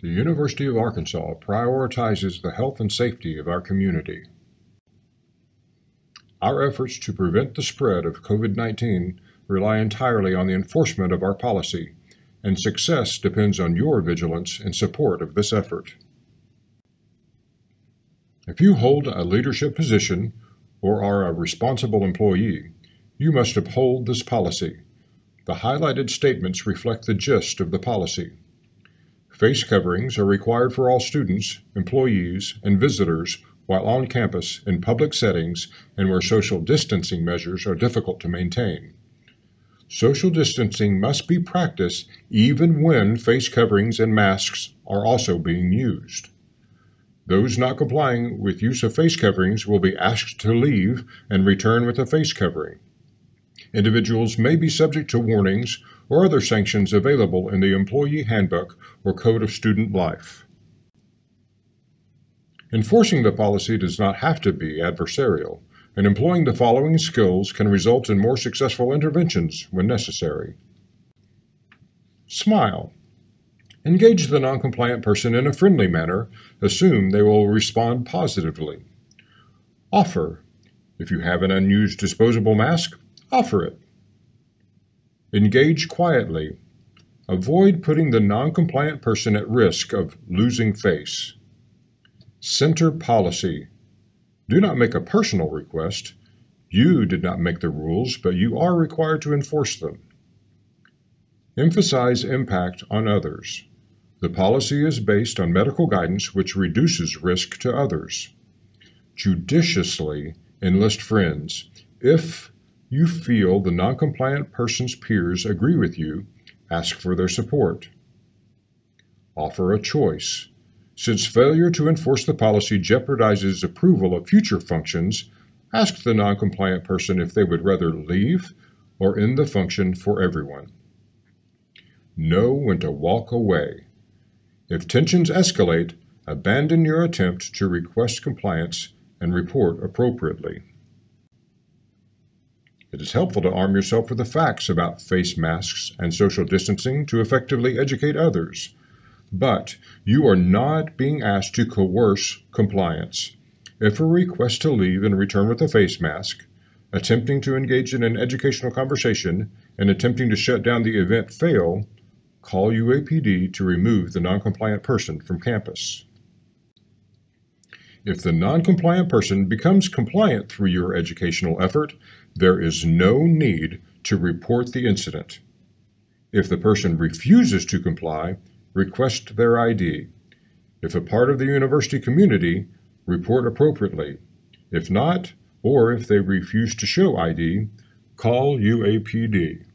The University of Arkansas prioritizes the health and safety of our community. Our efforts to prevent the spread of COVID 19 rely entirely on the enforcement of our policy, and success depends on your vigilance and support of this effort. If you hold a leadership position or are a responsible employee, you must uphold this policy. The highlighted statements reflect the gist of the policy. Face coverings are required for all students, employees, and visitors while on campus in public settings and where social distancing measures are difficult to maintain. Social distancing must be practiced even when face coverings and masks are also being used. Those not complying with use of face coverings will be asked to leave and return with a face covering. Individuals may be subject to warnings or other sanctions available in the Employee Handbook or Code of Student Life. Enforcing the policy does not have to be adversarial, and employing the following skills can result in more successful interventions when necessary. Smile. Engage the noncompliant person in a friendly manner. Assume they will respond positively. Offer. If you have an unused disposable mask, offer it. Engage quietly. Avoid putting the noncompliant person at risk of losing face. Center policy. Do not make a personal request. You did not make the rules, but you are required to enforce them. Emphasize impact on others. The policy is based on medical guidance which reduces risk to others. Judiciously enlist friends. If you feel the noncompliant person's peers agree with you, ask for their support. Offer a choice. Since failure to enforce the policy jeopardizes approval of future functions, ask the noncompliant person if they would rather leave or end the function for everyone. Know when to walk away. If tensions escalate, abandon your attempt to request compliance and report appropriately. It is helpful to arm yourself with the facts about face masks and social distancing to effectively educate others. But you are not being asked to coerce compliance. If a request to leave and return with a face mask, attempting to engage in an educational conversation, and attempting to shut down the event fail, call UAPD to remove the noncompliant person from campus. If the noncompliant person becomes compliant through your educational effort, there is no need to report the incident. If the person refuses to comply, request their ID. If a part of the university community, report appropriately. If not, or if they refuse to show ID, call UAPD.